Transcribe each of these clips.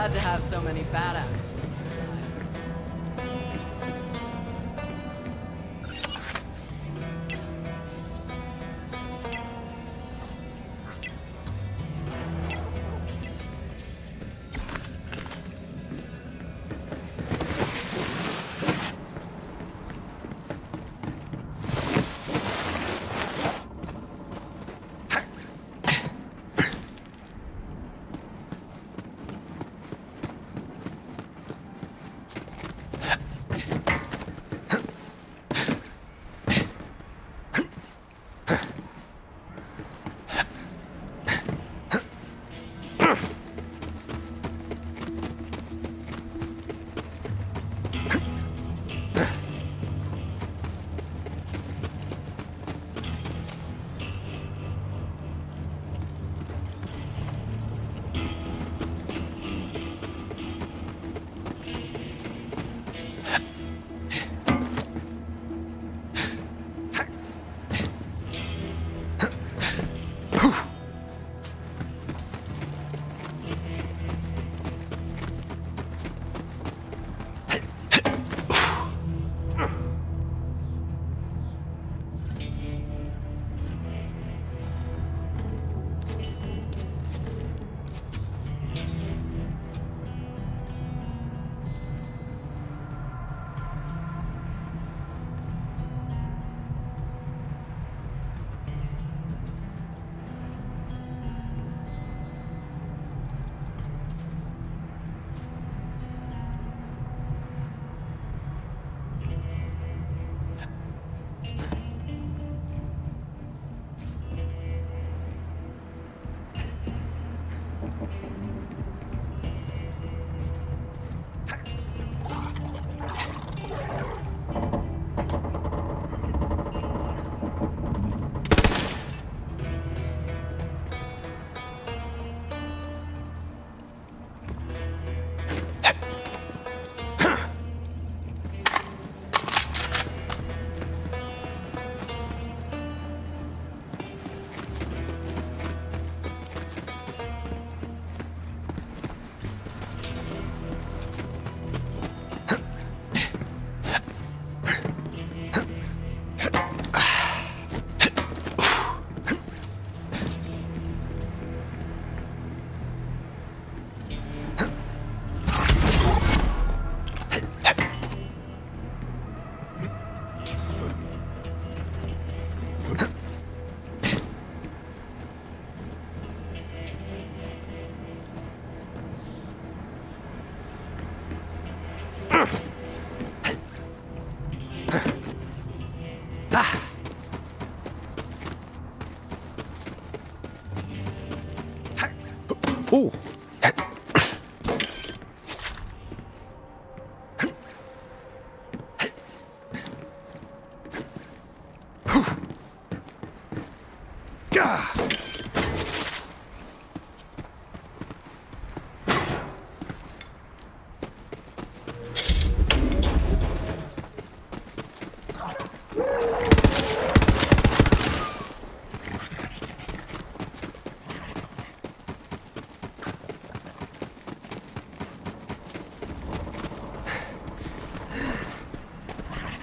glad to have so many badass.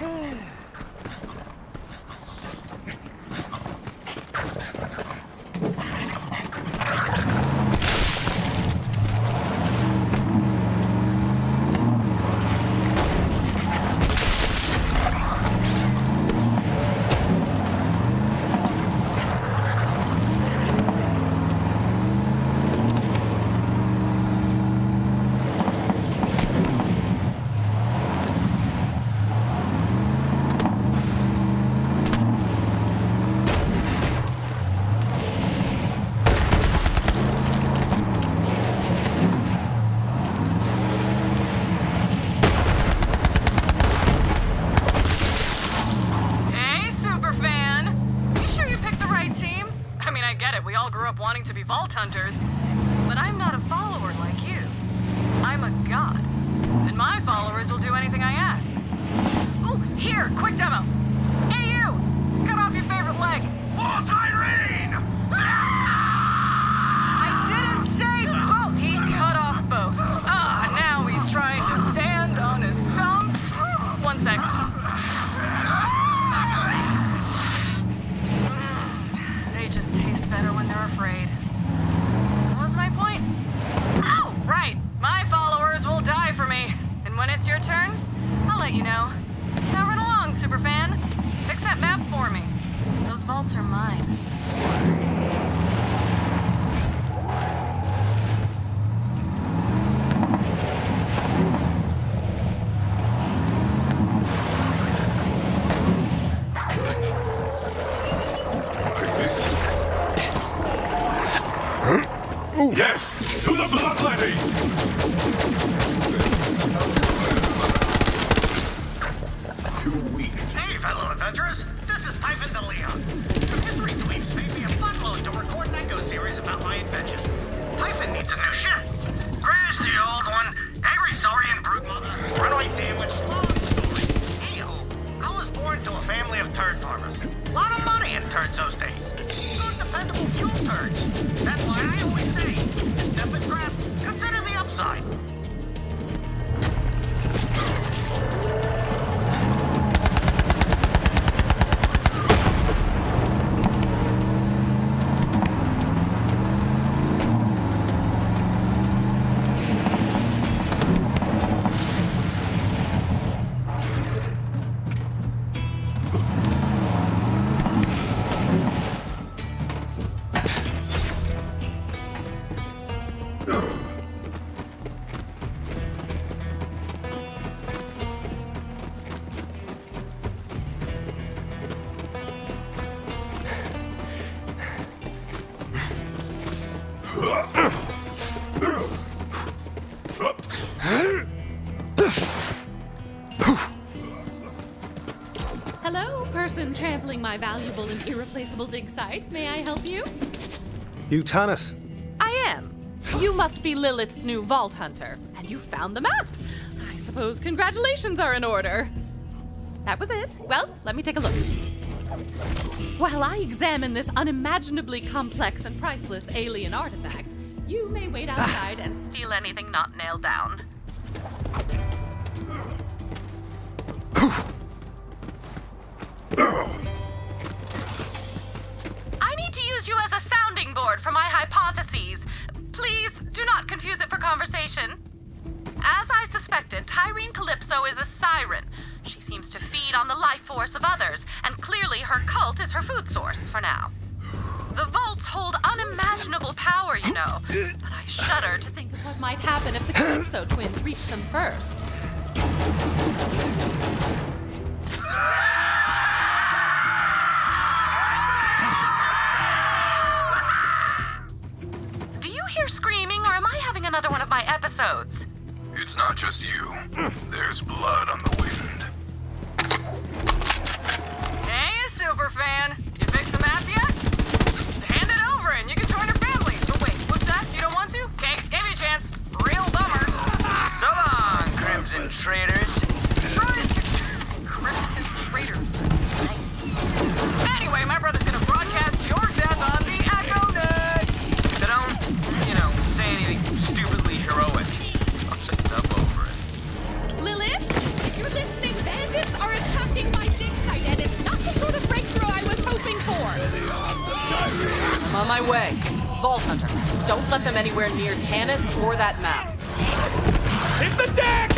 Oh. Hello, person trampling my valuable and irreplaceable dig site. May I help you? You Tannis. I am. You must be Lilith's new Vault Hunter, and you found the map. I suppose congratulations are in order. That was it. Well, let me take a look. While I examine this unimaginably complex and priceless alien artifact, you may wait ah. outside and steal anything not nailed down. I need to use you as a sounding board for my hypotheses. Please do not confuse it for conversation. As I suspected, Tyreen Calypso is a siren. She seems to feed on the life force of others, and clearly her cult is her food source for now. The vaults hold unimaginable power, you know, but I shudder to think of what might happen if the Calypso twins reach them first. Do you hear screaming, or am I having another one of my episodes? It's not just you. There's blood on the wind. Hey, superfan. You fixed the map yet? Hand it over and you can join her family. But wait, what's that? You don't want to? Okay, give you a chance. Real bummer. So long, Crimson Raiders. My way. Vault Hunter. Don't let them anywhere near Tannis or that map. Hit the deck!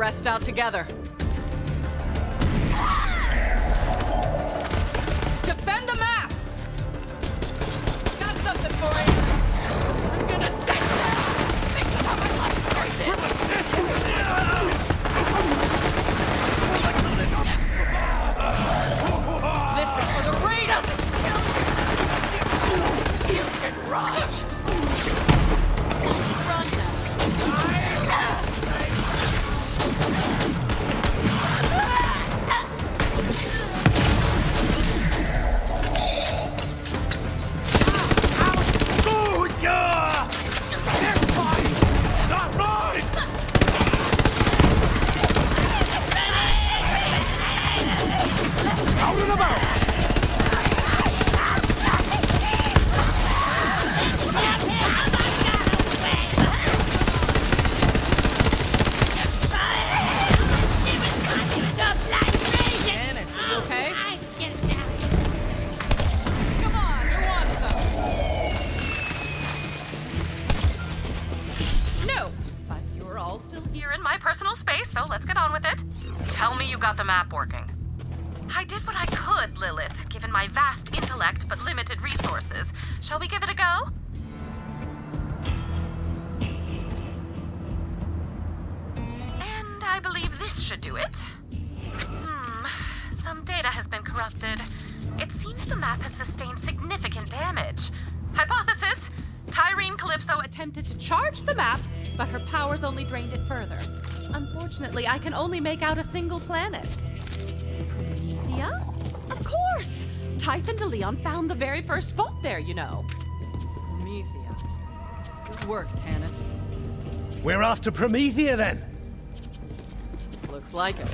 rest out together. Defend the map! Got something for you! This is for the Raiders! You should run! Tell me you got the map working. I did what I could, Lilith, given my vast intellect but limited resources. Shall we give it a go? And I believe this should do it. Hmm, some data has been corrupted. It seems the map has sustained significant damage. Hypothesis Tyreen Calypso attempted to charge the map, but her powers only drained it further. Unfortunately, I can only make out a single planet. Promethea? Of course! Typhon de Leon found the very first vault there, you know. Promethea. Good work, Tannis. We're off to Promethea then. Looks like it.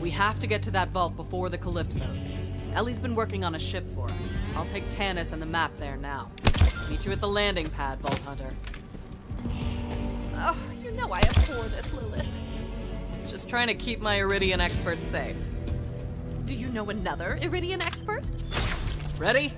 We have to get to that vault before the Calypsos. Ellie's been working on a ship for us. I'll take Tannis and the map there now. Meet you at the landing pad, Vault Hunter. Oh, you know I abhor this, Lilith. Just trying to keep my Eridian expert safe. Do you know another Eridian expert? Ready?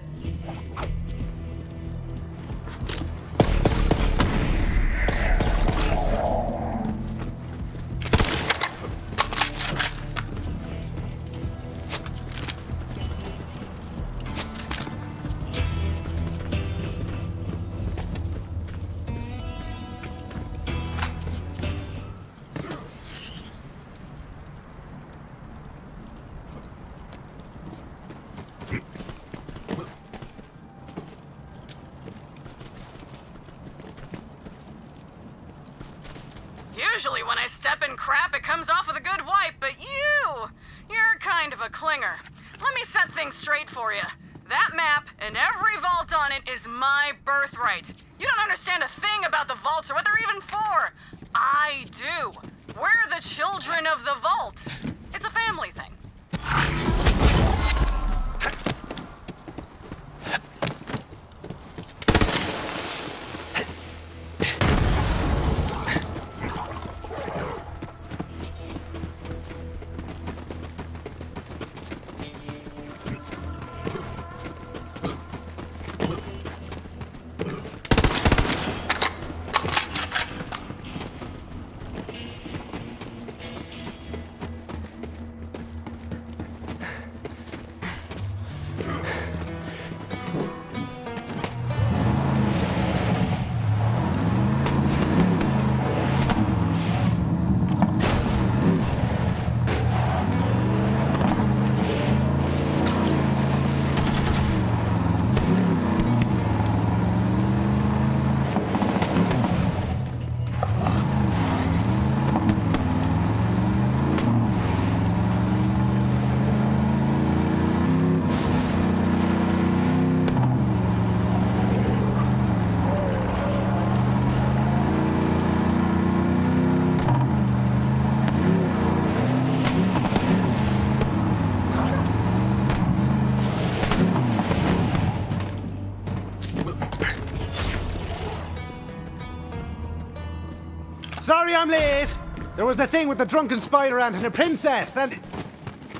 Sorry I'm late. There was a thing with the drunken spider ant and a princess, and.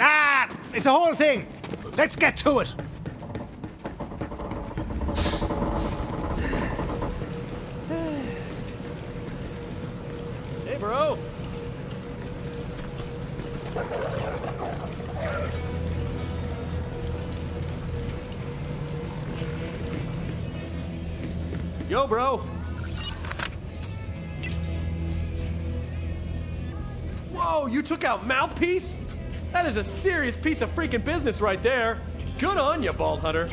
Ah! It's a whole thing. Let's get to it. You took out Mouthpiece? That is a serious piece of freaking business right there. Good on you, Vault Hunter.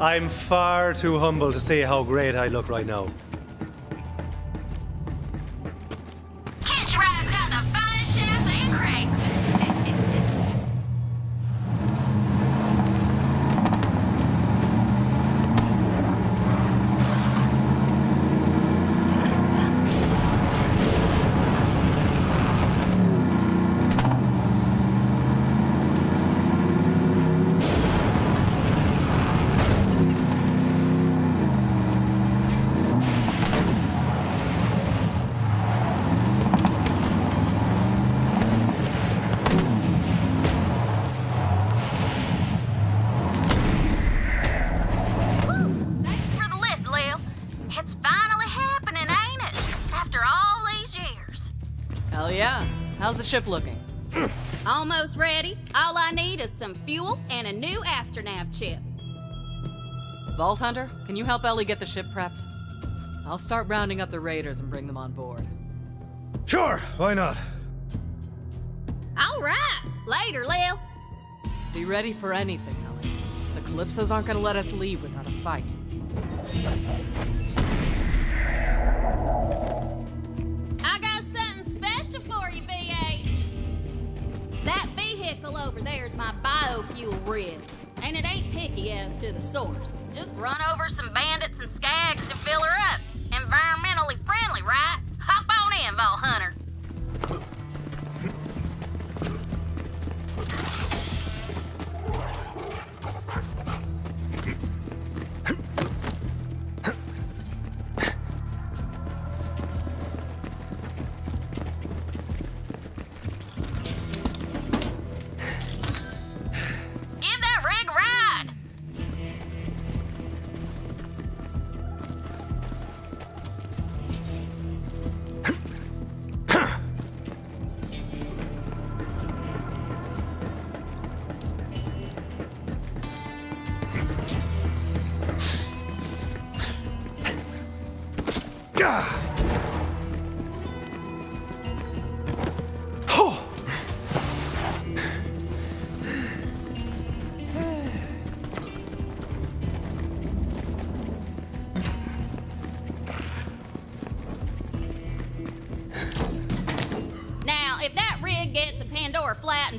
I'm far too humble to say how great I look right now. Ship looking? Almost ready. All I need is some fuel and a new astronav chip. Vault Hunter, can you help Ellie get the ship prepped? I'll start rounding up the raiders and bring them on board. Sure, why not? All right. Later, Lil. Be ready for anything, Ellie. The Calypsos aren't gonna let us leave without a fight. Over there is my biofuel rig, and it ain't picky as to the source. Just run over some bandits and skags to fill her up.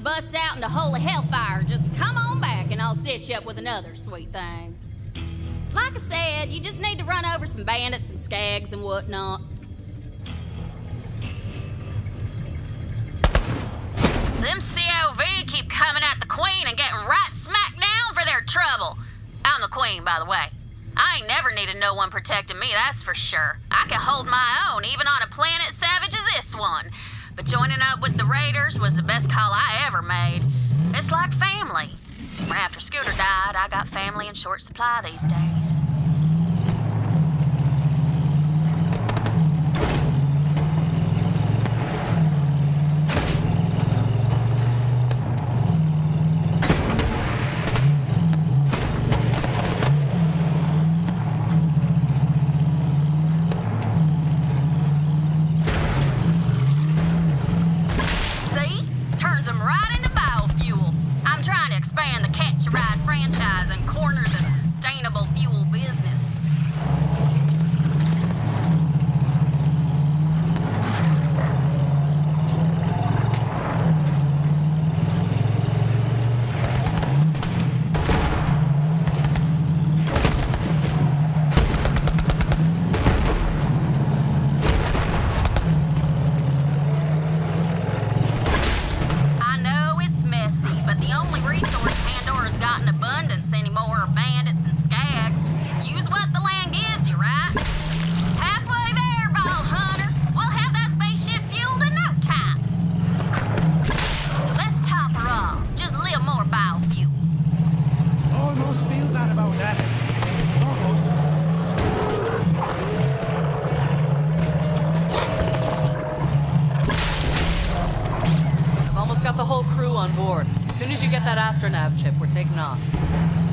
Busts out into holy hellfire, just come on back and I'll stitch you up with another sweet thing. Said, you just need to run over some bandits and skags and whatnot. Them COV keep coming at the Queen and getting right smack down for their trouble. I'm the Queen, by the way. I ain't never needed no one protecting me, that's for sure. I can hold my own, even on a planet savage as this one. But joining up with the Raiders was the best call I ever made. It's like family. After Scooter died, I got family in short supply these days. Get that astronav chip, we're taking off.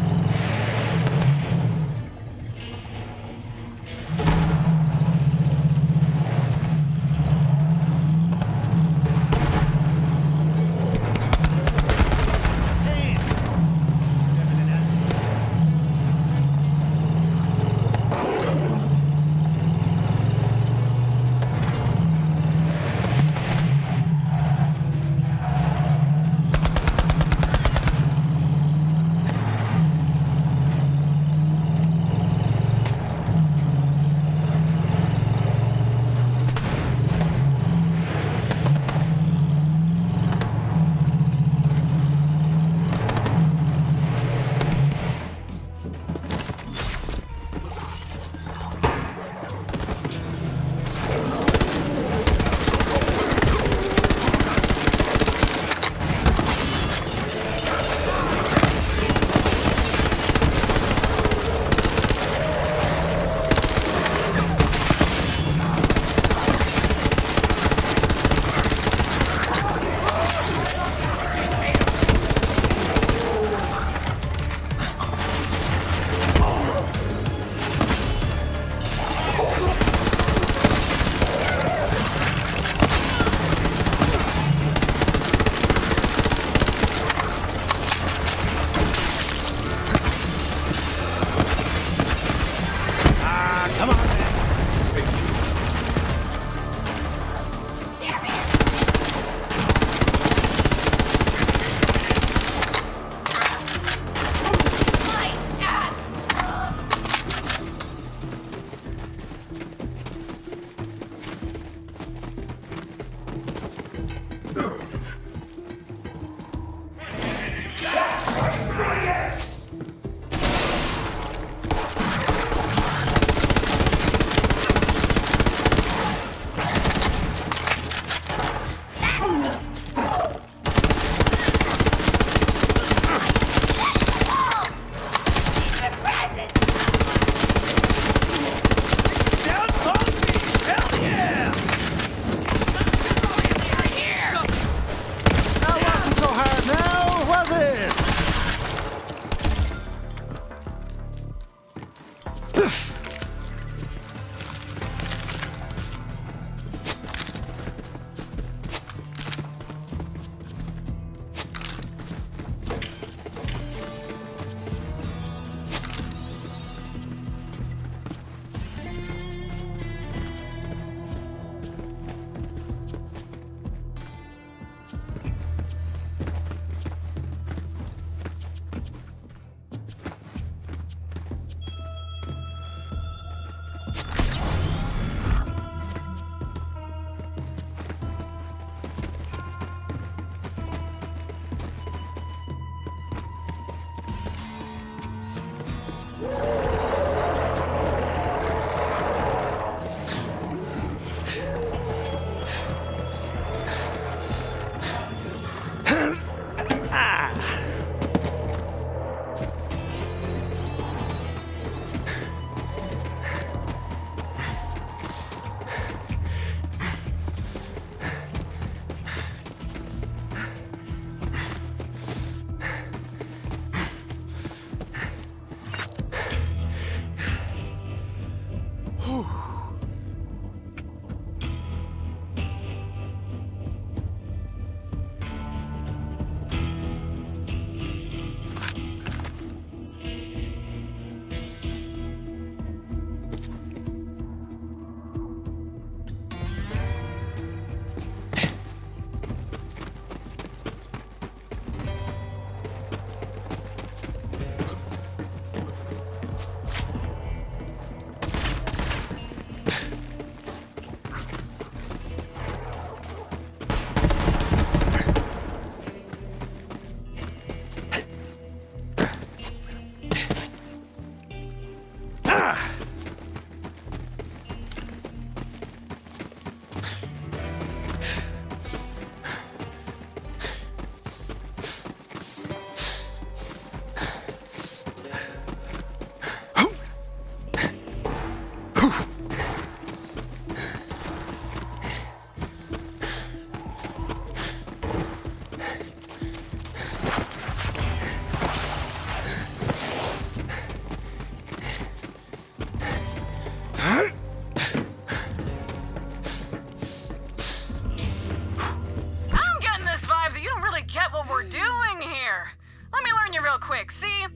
Let me learn you real quick, see?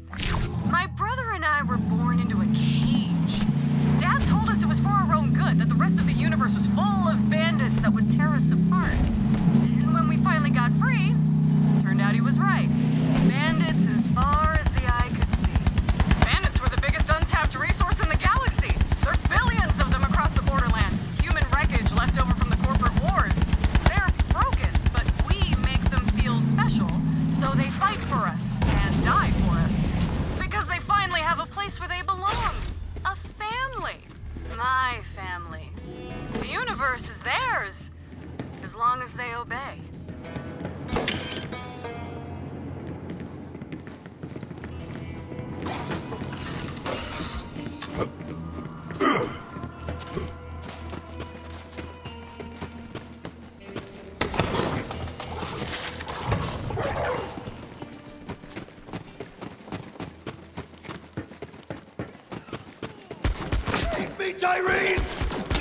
My brother and I were born into a cage. Dad told us it was for our own good, that the rest of the universe was full of bandits that would tear us apart. And when we finally got free, turned out he was right. Irene!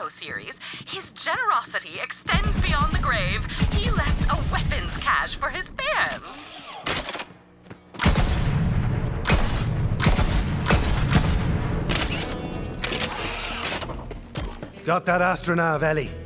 Echo series, his generosity extends beyond the grave. He left a weapons cache for his fans. Got that astronaut? Ellie.